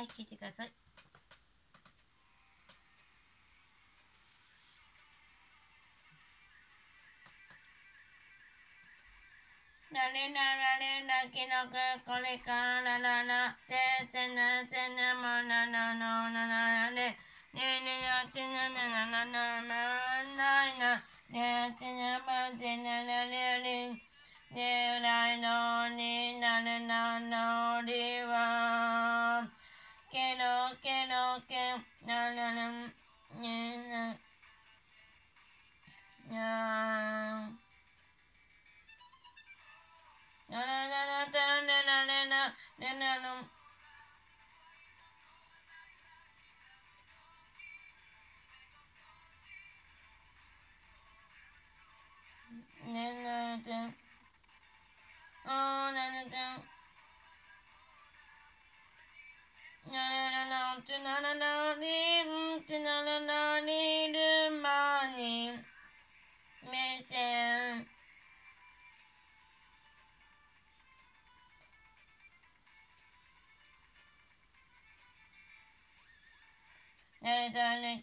はい、聞いてください。ラリララリラキノクコリカララてテツナツナモナナノナナラレリリラチナナナナナマナナレチナマチナラリリレライドニナルナノ okay. No, no, no. No, no. No. No, no, no, no, no, no, no, no, no, no, no. There's only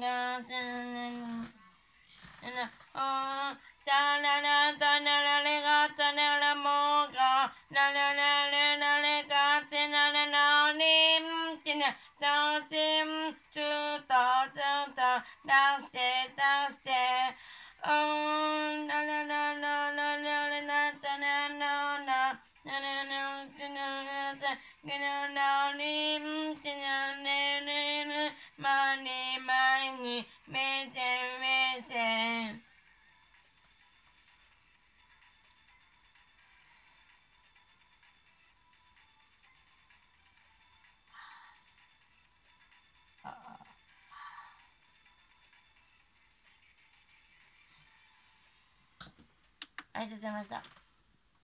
gods and oh da da da da da da da da da da りがとうございました。